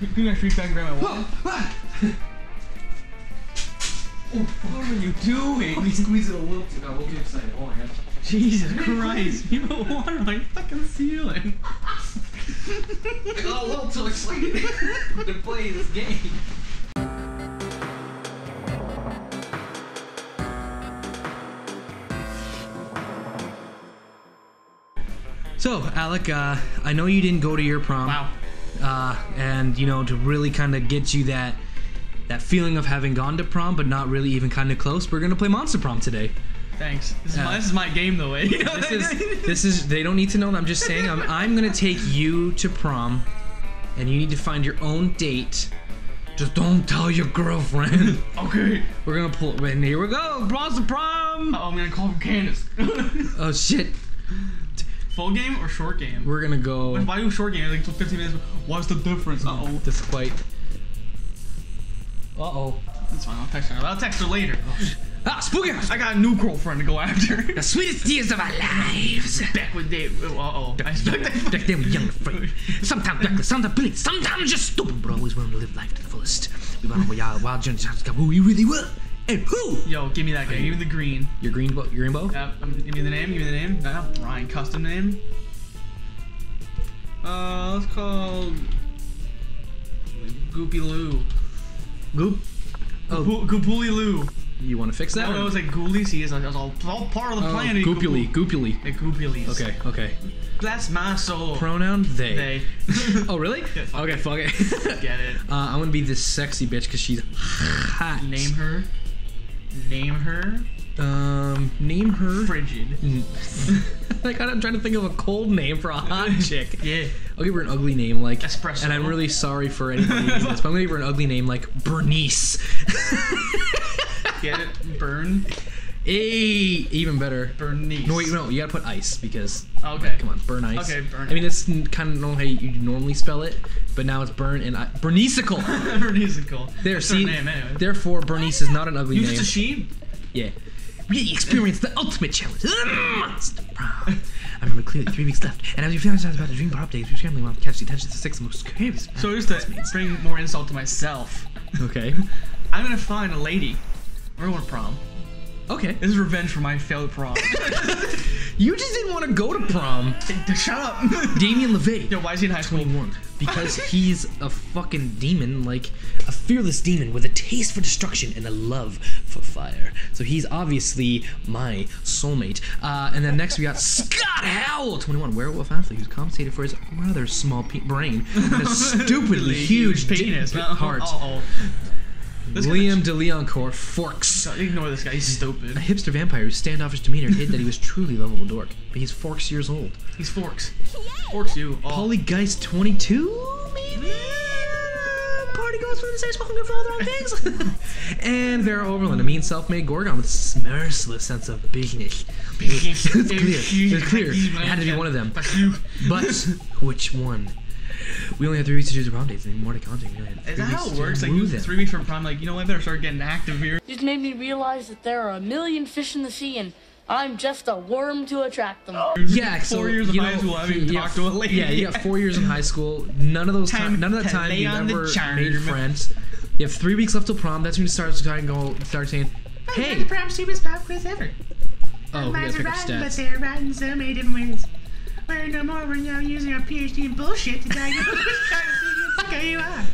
Can you actually back and grab my water? What are you doing? Let me squeeze it a little too. I will get excited. Oh my god. Jesus Christ! You put water on my fucking ceiling. I got a little too excited to play this game. So, Alec, uh, I know you didn't go to your prom. Wow. Uh, and you know, to really kind of get you that that feeling of having gone to prom, but not really even kind of close, we're gonna play Monster Prom today. Thanks. This is, my, this is my game though, eh? You know This is this is they don't need to know. I'm just saying I'm I'm gonna take you to prom, and you need to find your own date. Just don't tell your girlfriend. Okay. we're gonna pull. And here we go. Monster Prom. Oh, I'm gonna call from Candace. Oh shit. Full game or short game? We're gonna go. Why do short game? Like 15 minutes. What's the difference? Uh oh. This fight. Uh oh. That's fine. I'll text her. I'll text her later. Ah, spooky house. I got a new girlfriend to go after. The sweetest years of our lives. Back with Dave. Uh oh. I expect that. Back then we were young and free. Sometimes reckless, sometimes brilliant, sometimes just stupid, but always willing to live life to the fullest. We went on a wild, wild journey to discover who we really were and who. Yo, give me that guy. Give me the green. Your green bow. Your green bow. Yep. Um, give me the name. Give me the name. No, Ryan. Custom name. Uh, let's call Goopy Lou. Goop. Oh, Goop- Goopooly Lou. you want to fix that? I don't. It was like Ghoulies. He is. It was all, all part of the Oh, plan. goopily, goopily. Yeah, Goopilies. Okay, okay. That's my soul. Pronoun they. They. Oh really? Yeah, fuck okay, it. fuck it. Get it. Uh, I'm gonna be this sexy bitch because she's hot. Name her. Name her. Um, name her. Frigid. like I'm trying to think of a cold name for a hot chick. Yeah. I'll give her an ugly name like Espresso. And I'm really sorry for anybody this, but I'm gonna give her an ugly name like Bernice. Get it? Burn. Hey, even better. Bernice. No wait, no, you gotta put ice because oh, Okay. come on, burn ice. Okay, burn I mean, it's kind of know how you normally spell it, but now it's burn and I- Bernicicle. Bernicicle. There, That's see, name anyway. therefore Bernice is not an ugly You name. just a she? Yeah. We experienced the ultimate challenge, the Monster Prom. I remember clearly three weeks left, and as we found out about the dream prom days, we were scrambling around to catch the attention of the six most curious. So just to bring more insult to myself, Okay. I'm gonna find a lady. We're going to prom. Okay. This is revenge for my failed prom. You just didn't want to go to prom. Shut up. Damien LaVey. Yo, why is he in high school? 21 because he's a fucking demon like a fearless demon with a taste for destruction and a love for fire so he's obviously my soulmate uh, and then next we got scott howl 21 werewolf athlete who's compensated for his rather small brain and a stupidly huge di- penis. heart Uh-oh. This guy- liam de Lioncourt forks Ignore this guy. He's stupid. a hipster vampire whose standoffish demeanor hid that he was truly lovable dork but he's forks years old He's forks. Forks you. Polly Geist 22, maybe? Uh, party goes from the same smoking good for all the wrong things. and Vera Oberlin, a mean self-made Gorgon with a merciless sense of bigness. it's clear. It's clear. It had to be one of them. But which one? We only have three weeks to choose the prom dates, and more to come. We only have three Is that how it works? Like, you them. three weeks from prom, like, you know what? I better start getting active here. just made me realize that there are a million fish in the sea and I'm just a worm to attract them. Yeah, so, years of you high know, school, I haven't yeah, talked to a lady. Yeah, you got four years in high school. None of those time, Time none of that time you've on the ever charm. made friends. You have three weeks left till prom. That's when you start starting go start saying, "Hey, prom stupidest pop quiz ever. oh, we gotta Minds are pick up rotten, but they're rotten so many different ways. We're no more, we're using our PhD in bullshit to diagnose which kind of you are.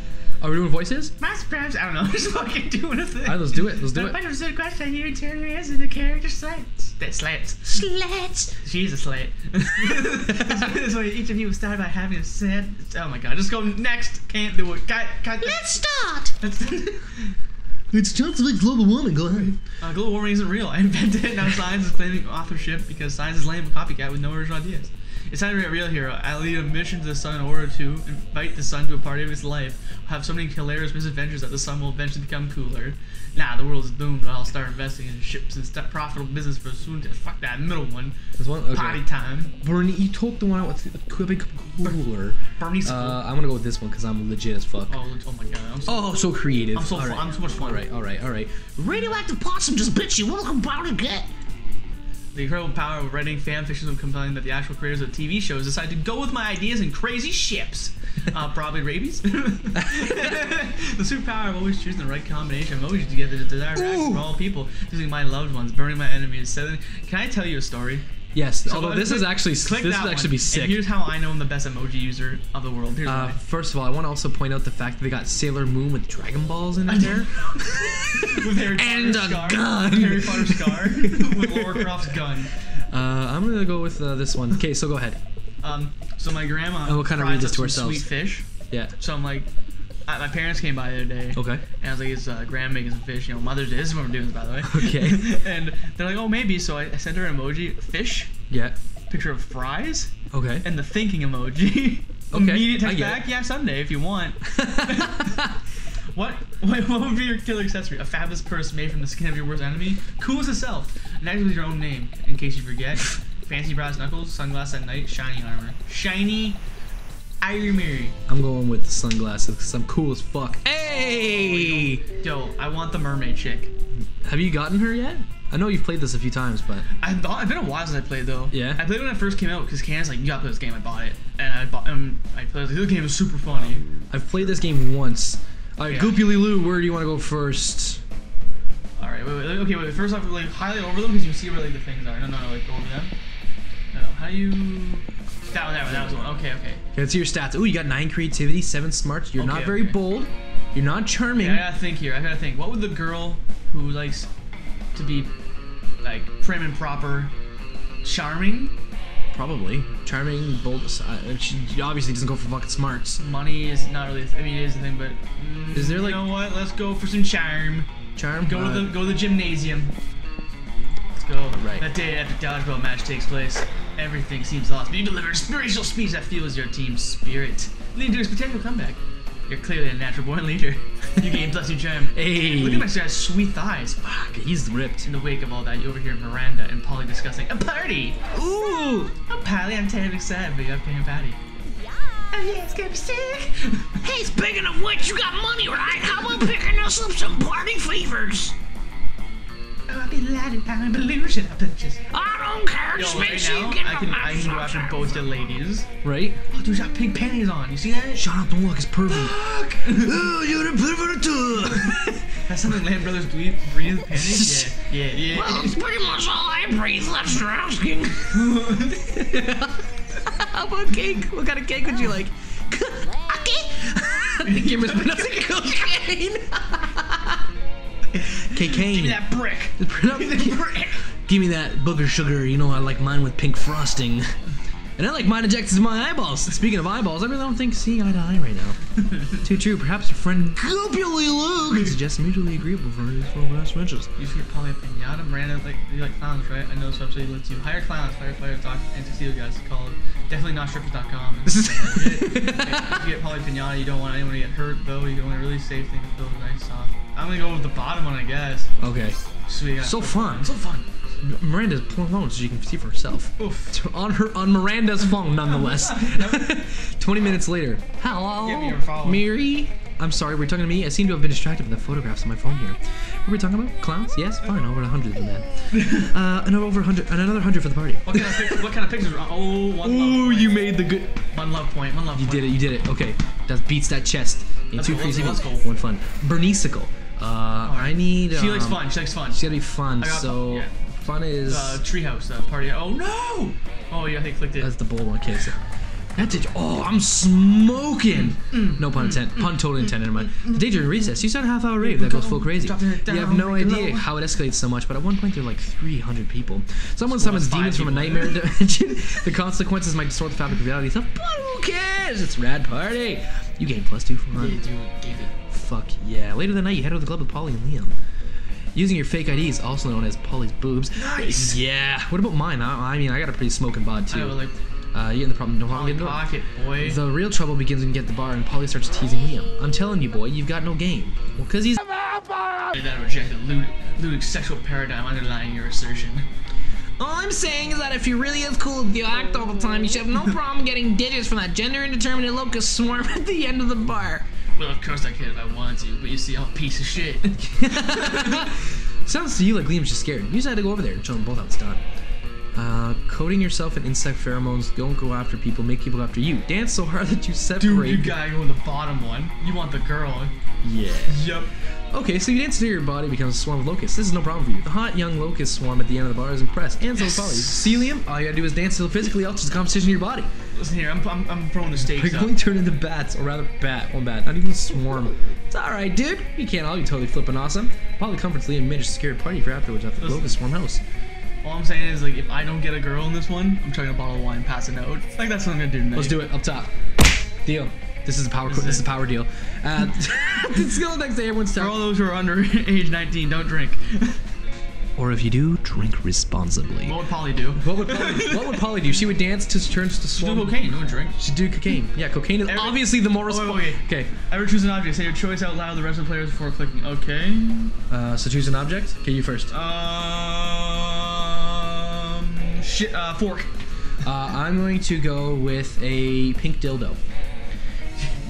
Are we doing voices? Most proms, I don't know, I'm just fucking doing a thing. All right, let's do it. Let's do A it. bunch of silly question you turn your answer the character slants. That slats. Slants! She's a slat. so each of you start by having a set. Oh my god, just go next. Can't do it. Got, got Let's start! It's just like global warming. Go ahead. uh, global warming isn't real. I invented it. Now science is claiming authorship because science is lame and copycat with no original ideas. It's time not a real hero. I lead a mission to the sun in order to invite the sun to a party of his life. I'll Have so many hilarious misadventures that the sun will eventually become cooler. Nah, the world is doomed. I'll start investing in ships and start profitable business for soon. To, fuck that middle one. There's one. Okay. Potty time. Bernie, you took the one out with be cooler. Bernie's Uh, I'm gonna go with this one because I'm legit as fuck. Oh, oh my god. I'm so, Oh, so creative. I'm so right. I'm so much fun. All right, all right, all right. Radioactive possum just bit you, what about to get? The incredible power of writing fan fiction and complaining that the actual creators of TV shows decide to go with my ideas and crazy ships. Uh, probably rabies. the superpower of always choosing the right combination of emojis to get the desired reaction from all people, choosing my loved ones, burning my enemies. Selling. Can I tell you a story? Yes. So although this click- is actually this would actually be And sick. here's how I know I'm the best emoji user of the world. Uh, first of all, I want to also point out the fact that they got Sailor Moon with Dragon Balls in it there. with Harry And a scar. gun. Harry Potter scar with Lara Croft's gun. Uh, I'm gonna go with uh, this one. Okay, so go ahead. Um, so my grandma And we'll kinda read this to ourselves. Sweet fish. Yeah. So I'm like, I, my parents came by the other day. Okay. And I was like, "Is uh, Graham making some fish?" You know, Mother's Day. This is what we're doing, by the way. Okay. and they're like, "Oh, maybe." So I, I sent her an emoji, fish, Yeah. picture of fries, Okay. and the thinking emoji. Okay, Immediate text get it. back. Yeah, Sunday if you want. What, what what would be your killer accessory? A fabulous purse made from the skin of your worst enemy? Cool as itself. Next with your own name, in case you forget. Fancy brass knuckles, sunglasses at night, shiny armor. Shiny armor. I'm going with the sunglasses because I'm cool as fuck. Hey! Yo, I want the mermaid chick. Have you gotten her yet? I know you've played this a few times, but I thought it's been a while since I played though. Yeah? I played when it first came out because Can's like, you gotta play this game. I bought it, and I bought. Um, I played. This game is super funny. I've played this game once. All right, Yeah. Goopy Lou, where do you want to go first? All right, wait, wait, okay, wait. First off, like highlight over them because you see where like the things are. No, no, no, like go over them. No, how do you? That one, that one, that was the one. Okay, okay. Okay, let's see your stats. Ooh, you got nine creativity, seven smarts. You're not very okay. bold. You're not charming. Yeah, I gotta think here. I gotta think. What would the girl who likes to be like prim and proper, charming? Probably charming, bold. Uh, she obviously doesn't go for fucking smarts. Money is not really. I mean, it is the thing, but mm, Is there, like- You know what? Let's go for some charm. Charm. Go uh, to the go to the gymnasium. Let's go. Right. That day after dodgeball match takes place, everything seems lost. But you deliver an inspirational speech that fuels your team's spirit, leading to a spectacular comeback. You're clearly a natural born leader. You gain plus your charm. Hey. Look at my guy's sweet thighs. Fuck. He's ripped. In the wake of all that, you overhear Miranda and Polly discussing a party. Ooh. Oh, Polly, I'm terribly sad for your upcoming party. Oh yeah, it's gonna be sick. Hey, speaking of which, you got money, right? How about picking us up some party favors? I'll be loud and pounding balloon shit up just. I don't care. Yo, Just right make now, you get I can I can go after both the ladies. Right? Oh, dude, got pink panties on. You see that? Shut up! Don't look. It's perfect. Fuck. oh, you're a the perfect. That's something Land Brothers breathe, breathe panties. Yeah, yeah, yeah. Well, it's pretty much all I breathe. That's what asking. How about cake? What kind of cake would you like? okay. I think you're mispronouncing cocaine. Give me that brick. Give me that brick. Give me that booger sugar. You know I like mine with pink frosting. And I like mine injected to my eyeballs. Speaking of eyeballs, I really don't think seeing eye to eye right now. Too true. Perhaps your friend Goopily Lou could suggest mutually agreeable for his full best wishes. You see Polly Pinata, Miranda, like you like clowns, right? I know this website lets you hire clowns, firefighters, doc, and tuxedo guys called definitely not strippers.com. if you get Polly Pinata, you don't want anyone to get hurt though. You want a really safe thing to build nice soft. I'm gonna go with the bottom one, I guess. Okay. Sweet. So fun. So fun. Miranda's pulling phone so she can see for herself. Oof. On her on Miranda's phone, nonetheless. Twenty minutes later. Hello, Give me your phone. Mary. I'm sorry, were you talking to me? I seem to have been distracted by the photographs on my phone here. What were we talking about? Clowns? Yes, fine. Over a hundred of them then. Uh, and over a hundred, and another hundred for the party. What kind of pic- what kind of pictures? Are, oh, one love Ooh, you made the good. one love point. One love You point. did it. You did it. Okay, that beats that chest. In two go, let's let's go. one fun. Bernicicle. Uh, I need. She likes um, fun. She likes fun. She's gotta be fun. So yeah. fun is. Uh, treehouse uh, party. Oh no! Oh yeah, they clicked it. That's the bold one. So that did. Oh, I'm smoking. Mm, no pun intended. Pun totally intended. Never mind. The day during recess, you said a half hour rave that goes full crazy. You have no idea how it escalates so much, but at one point there are like 300 people. Someone School summons demons from a nightmare dimension. the consequences might distort the fabric of reality. So, but who cares? It's rad party. You gain plus two for Yeah, fun. dude, gave it. Fuck yeah. Later that night, you head over to the club with Polly and Liam. Using your fake IDs, also known as Polly's boobs. Nice. Yeah. What about mine? I, I mean, I got a pretty smoking bod I too. know, like Uh, you get in the problem. No problem. Pocket, boy. The real trouble begins when you get to the bar and Polly starts teasing Liam. I'm telling you, boy, you've got no game. Well, cause he's. that reject the ludic, ludic sexual paradigm underlying your assertion. All I'm saying is that if you're really as cool as you act all the time, you should have no problem getting digits from that gender indeterminate locust swarm at the end of the bar. Well, of course I could if I wanted to, but you see, I'm a piece of shit. Sounds to you like Liam's just scared. You just had to go over there and show them both how it's done. Uh, coating yourself in insect pheromones. Don't go after people. Make people go after you. Dance so hard that you separate. Dude, you gotta go with the bottom one. You want the girl. yeah. Yep. Okay, so you dance until your body becomes a swarm of locusts. This is no problem for you. The hot young locust swarm at the end of the bar is impressed, and so is Polly. Celium, all you gotta do is dance until physically alters the composition of your body. Listen here, I'm, I'm, I'm throwing the stakes We're up. going to turn into bats, or rather, bat, one bat, not even a swarm. It's alright, dude. You can't all be totally flipping awesome. Polly comforts Liam and manages to secure a party for afterwards at the locust swarm house. All I'm saying is, like, if I don't get a girl in this one, I'm chugging a bottle of wine, pass a note. Like, that's what I'm gonna do tonight. Let's do it up top. Deal. This is a power. This is This is a power deal. Uh, let's the next day. Everyone's For all those who are under age 19, don't drink. Or if you do, drink responsibly. what would Polly do? What would Polly, what would Polly do? She would dance to turns to Do cocaine, don't drink. She'd do cocaine. Yeah, cocaine is Every- obviously the more wait, responsible. wait, wait. Okay. Ever choose an object, say your choice out loud to the rest of the players before clicking. Okay. Uh, so choose an object. Okay, you first. Um. Shit, uh, fork. Uh, I'm going to go with a pink dildo.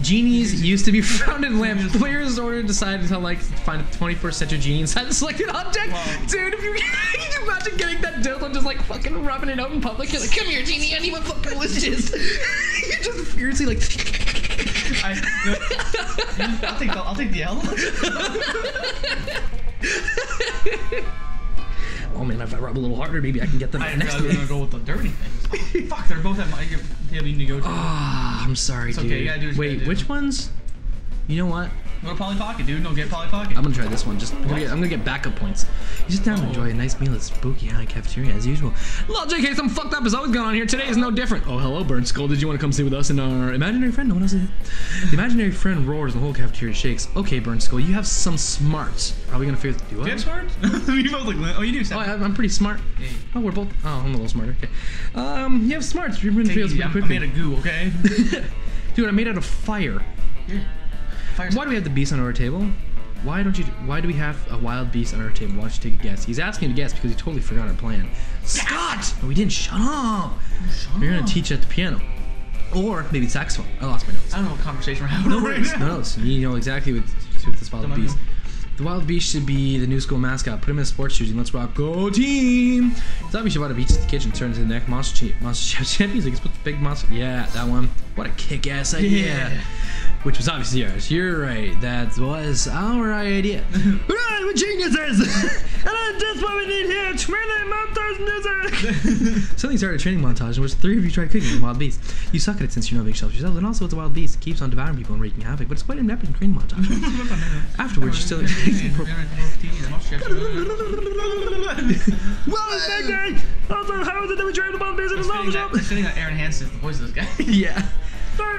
Genies used to be found in lamps. Players order decided to like find a 21st century genie inside the selected object. Wow. Dude, if you can you imagine getting that dildo and just like fucking rubbing it out in public, you're like, come here, genie, I need my fucking wishes. you're just furiously like. I, I'll take the, I'll take the L. oh man, if I rub a little harder, maybe I can get them I next to gonna go with the dirty things. Oh, fuck, they're both at my table you need to go to. Ah, I'm sorry, It's dude. okay, you gotta do what Wait, gotta do. which ones? You know what? Go to Polly Pocket, dude. No, get Polly Pocket. I'm gonna try this one. Just I'm gonna, get, I'm gonna get backup points. You sit down and enjoy a nice meal at Spooky High Cafeteria as usual. Well, JK, something fucked up is always going on here. Today is no different. Oh, hello, Burn Skull. Did you want to come stay with us and our imaginary friend? No one else is. The imaginary friend roars and the whole cafeteria shakes. Okay, Burn Skull, you have some smarts. Are we gonna figure? Do Do you I? have smart? you both look. Oh, you do. Oh, I, I'm pretty smart. Yeah. Oh, we're both. Oh, I'm a little smarter. Okay. Um, you have smarts. You're running Take it fields easy. pretty I'm, I'm made of goo, okay? Dude, I'm made out of fire. Fire Why do we have the beast on our table? Why don't you? Why do we have a wild beast on our table? Why don't you take a guess? He's asking to guess because he totally forgot our plan. Scott! No, we didn't. Shut up. You're gonna teach at the piano, or maybe saxophone. I lost my notes. I don't know what conversation we're having No right worries. now. No notes. You know exactly what to with this wild on, beast. The wild beast should be the new school mascot. Put him in sports shoes and let's rock. Go team! Thought we should buy a beach at the kitchen. Turn into the next monster. Monster chef champions. Like, let's put the big monster. Yeah, that one. What a kick-ass idea. Yeah. Which was obviously yours. You're right. That was our idea. we're geniuses! and that's what we need here. Training montage music! Suddenly started a training montage in which three of you tried cooking wild beast. You suck at it since you're no big shelf yourselves, and also it's a wild beast. It keeps on devouring people and wreaking havoc, but it's quite an epic training montage. Afterwards, you still Well, it's that guy! Also, how is it that we trained the wild beast in knowledge that, fitting that Aaron Hansen's the voice of this guy. Yeah.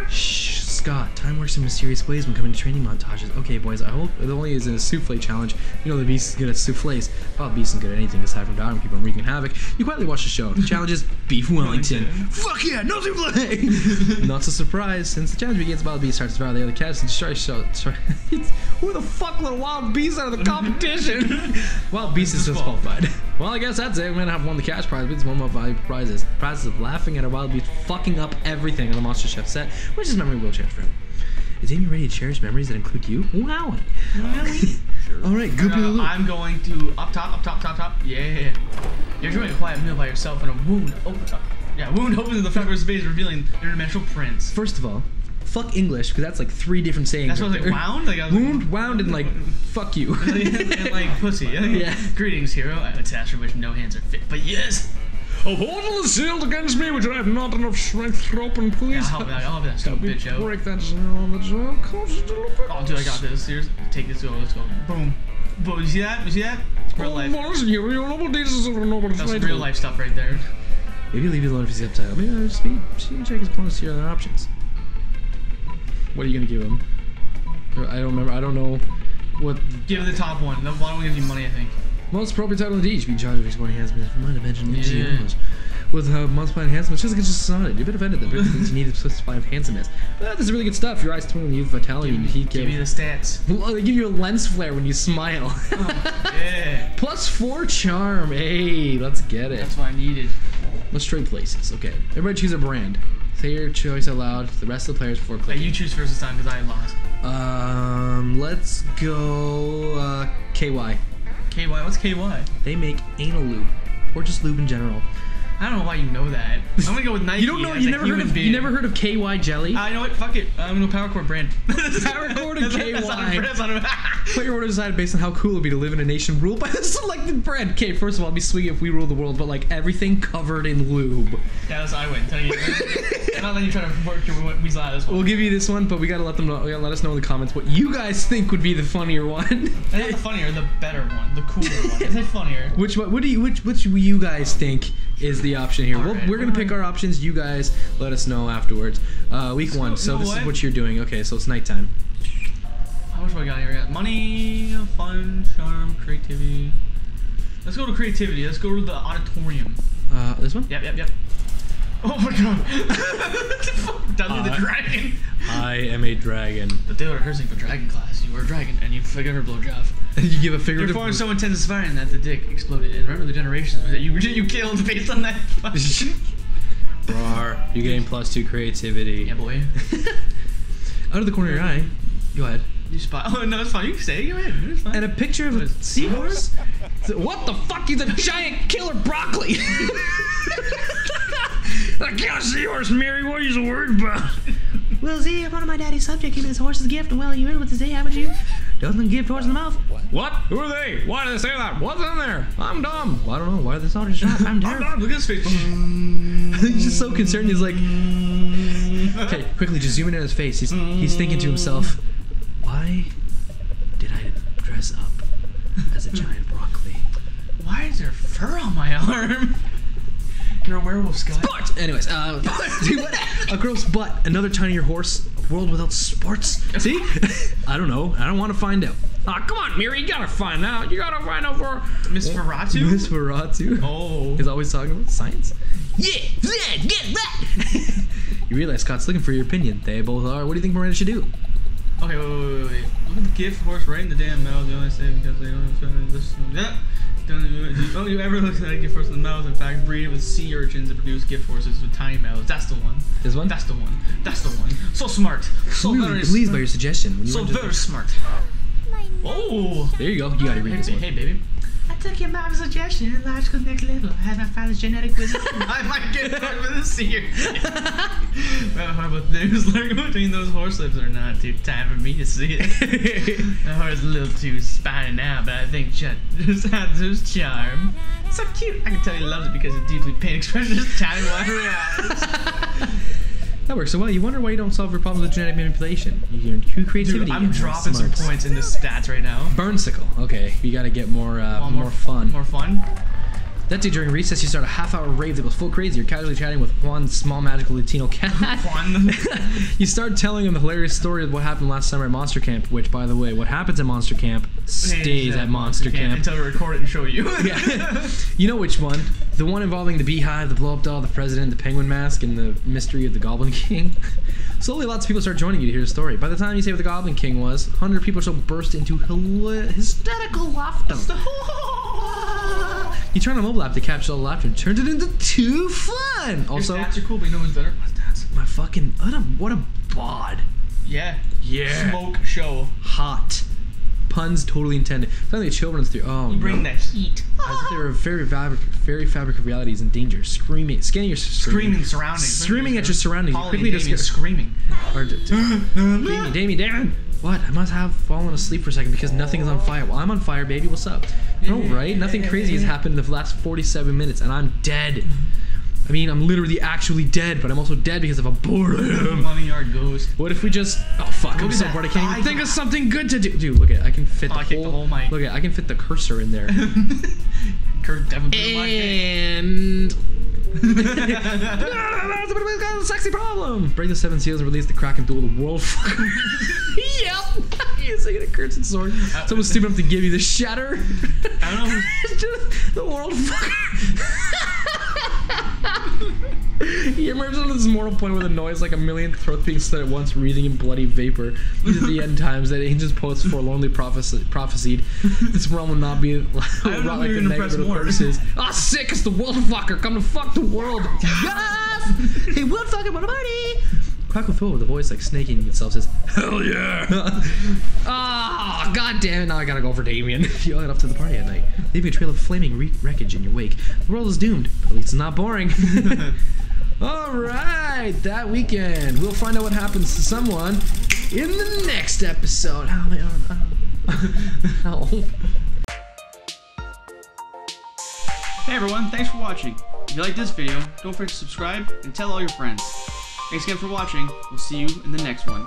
Shh, Scott. Time works in mysterious ways when coming to training montages. Okay, boys. I hope it only is in a souffle challenge. You know the beast is good at souffles. Well, beast isn't good at anything aside from devouring people and wreaking havoc. You quietly watch the show. The challenge is beef Wellington. Fuck yeah, no souffle. Not a surprise, since the challenge begins, wild beast starts to devour the other cats and destroy show. Who the fuck let a wild beast out of the competition? wild beast is disqualified. Well, I guess that's it. We're gonna have won the cash prize, but it's one more valuable prizes. Prizes of laughing at a wild beast fucking up everything on the Monster Chef set, which is memory wheel chance for him. Is Amy ready to cherish memories that include you? Wow. All right, goopy Uh, I'm going to up top, up top, top, top. Yeah. You're doing a quiet meal by yourself and a wound opens up. Yeah, wound opens in the front of space, revealing interdimensional prince. First of all, fuck English, because that's like three different sayings. That's what I right was like, wound? Like, I was Wound, wound, and like, fuck you. and like pussy. Yeah. Greetings, hero. I have a task for which no hands are fit, but yes. A portal is sealed against me, which I have not enough strength to open. Yeah, Please I'll help that, I'll help that stupid bitch out. break that seal on the jail. Close it to Oh, dude, I got this. Here's, take this. Go. Let's go. Boom. Boom. You see that? You see that? Real oh, life. Listen, you, you noble deeds of a noble That's fight. real life stuff right there. Maybe leave it alone if he's subtitle. Maybe I'll just be, just even check his bonus to your other options. What are you gonna give him? I don't remember. I don't know what Give the top one. The bottom one gives you money, I think. most appropriate title in the D should be in charge of exploring enhancements from my dimension into Yeah. yours. With uh, multiply enhancements, just like it's just sonnet. You're a bit offended that you need a specify of handsomeness. But this is really good stuff. Your eyes twinkle with youth, vitality, and heat Give me the give. stats. Well, they give you a lens flare when you smile. Yeah. Plus four charm. Hey, let's get it. That's what I needed. Let's trade places. Okay. Everybody choose a brand. Say your choice aloud to the rest of the players before Hey, clicking. you choose first this time because I lost. Um, let's go uh, KY. KY. What's KY? They make anal lube, or just lube in general. I don't know why you know that. I'm gonna go with Nike. You don't know? You never heard of? being. You never heard of KY jelly? Ah, you know what? Fuck it. I'm gonna go PowerCord brand. PowerCord to That's- that's not a KY. brand, that's not a- Put your order aside based on how cool it would be to live in a nation ruled by the selected brand. Okay, first of all, it'd be sweet if we ruled the world, but like everything covered in lube. Yeah, that's I win. Tell. I'm not letting you try to work your we- weasel out of this one. We'll give you this one, but we gotta let them know. We gotta let us know in the comments what you guys think would be the funnier one. Not the funnier, the better one, the cooler one. Is it funnier? which one? What do you? Which which do you guys think is the option here? We'll, Alright, we're gonna pick our options. You guys let us know afterwards. Uh, week So, one. So know this is what? you're doing. Okay, so it's nighttime. How much do I got here? Money, fun, charm, creativity. Let's go to creativity. Let's go to the auditorium. Uh, this one. Yep, yep, yep. Oh my god. Dudley the Uh, dragon. I am a dragon. But they were rehearsing for dragon class. You were a dragon and you forgot her blowjob. And you give a figurative. Therefore, so intense firing that the dick exploded. And remember the generations that you you killed based on that. Rawr. You're getting plus two creativity. yeah, boy. Out of the corner of your eye. Go ahead. You spot. Oh no, it's fine. You can say it. Go ahead. It's fine. And a picture of a seahorse. What the fuck? He's a giant killer broccoli. I can't seahorse, Mary. What are you so worried about? Well, see, I'm one of my daddy's subject. Gave me this horse's gift, and well, you heard what they say, haven't you? Doesn't give horse in the mouth. What? Who are they? Why do they say that? What's in there? I'm dumb. Well, I don't know. Why are they so shot? I'm I'm terrible. Look at his face. he's just so concerned. He's like, okay, quickly, just zoom in on his face. He's he's thinking to himself, why did I dress up as a giant broccoli? Why is there fur on my arm? You're a werewolf, Scott. But anyways, uh, a girl's butt, another tinier horse, a world without sports. See? I don't know. I don't want to find out. Ah, come on, Miri, you gotta find out. You gotta find out for Miss Ferratu? Miss Ferratu. Oh. He's always talking about science. Yeah, yeah, get that. you realize Scott's looking for your opinion. They both are. What do you think Miranda should do? Okay, wait, wait, wait, wait. Look at the gift horse right in the damn mouth. They only say because they don't show this. Yeah. Don't you, don't oh, you ever look at a gift horse in the mouth? In fact, breed with sea urchins and produce gift horses with tiny mouths. That's the one. This one? That's the one. That's the one. So smart. So Really very pleased by your suggestion. When you So very smart. Oh. There you go. You gotta read Hey, this one. hey, baby. I took your mom's suggestion to the next level. I had my father's genetic wisdom. I might get part of the seer. well, how about things like between those horse lips are not too time for me to see it. my is a little too spiny now, but I think Chet just has his charm. So cute. I can tell he loves it because his deeply pained expression is tiny watery eyes. That works so well. You wonder why you don't solve your problems with genetic manipulation. You true creativity. Dude, I'm dropping some points in the stats right now. Burnsicle. Okay, you gotta get more uh, Want more, fun. More fun? That day during recess, you start a half-hour rave that goes full crazy. You're casually chatting with Juan's small magical Latino cat. Juan. you start telling him the hilarious story of what happened last summer at Monster Camp. Which, by the way, what happens at Monster Camp stays at Monster Camp. Until we record it and show you. Yeah. you know which one? The one involving the beehive, the blow up doll, the president, the penguin mask, and the mystery of the Goblin King. Slowly, lots of people start joining you to hear the story. By the time you say what the Goblin King was, 100 people so burst into hysterical laughter. you turn on a mobile app to capture all the laughter and turns it into too fun. Also, Your stats are cool, but you know what's better? My stats. my fucking what a what a bod. Yeah. Yeah. Smoke show. Hot. Puns totally intended. It's like a children's theory. Oh, You bring no. the heat. As if they were very fabric, very fabric of reality is in danger. Screaming, scanning your Screaming surroundings. Screaming at your surroundings. Polly quickly and Damien screaming. Or Damien, Damien, Damien. What? I must have fallen asleep for a second because nothing is on fire. Well, I'm on fire, baby. What's up? No, right? Nothing crazy has happened in the last 47 minutes, and I'm dead. I mean, I'm literally actually dead, but I'm also dead because of a boredom. Money yard ghost. What if we just? Oh fuck! I'm so bored. I can't even think of something good to do. Dude, look at. I can fit Oh, the I whole. the whole mic. Look at. I can fit the cursor in there. Kurt Devin and. That's what we got a sexy problem. Break the seven seals and release the Kraken duel the world. yep. He's singing a cursed sword. Someone's stupid enough to give you the shatter. I don't know. Just the world fucker. he emerges on this mortal point with a noise like a million throats being slit at once, breathing in bloody vapor. These are the end times that ancient poets forlornly prophesy- prophesied. This realm will not be don't know wrought who like the negative curses. Ah, sick! It's the world fucker. Come to fuck the world. Yes! hey, world fucker, what a party! Crackle Phil with a voice like snaking itself says, Hell yeah! ah! Oh, god damn it, now I gotta go for Damien. you all head off to the party at night, leaving a trail of flaming re- wreckage in your wake. The world is doomed, but at least it's not boring. Alright, that weekend. We'll find out what happens to someone in the next episode. Ow, my arm. Ow. Ow. Hey everyone, thanks for watching. If you like this video, don't forget to subscribe and tell all your friends. Thanks again for watching. We'll see you in the next one.